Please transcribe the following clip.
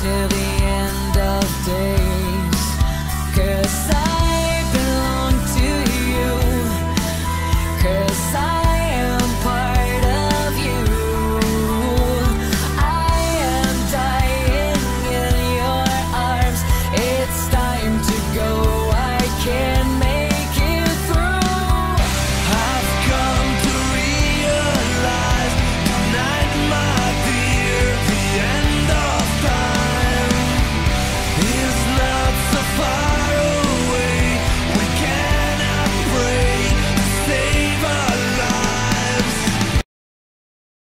till the end of day.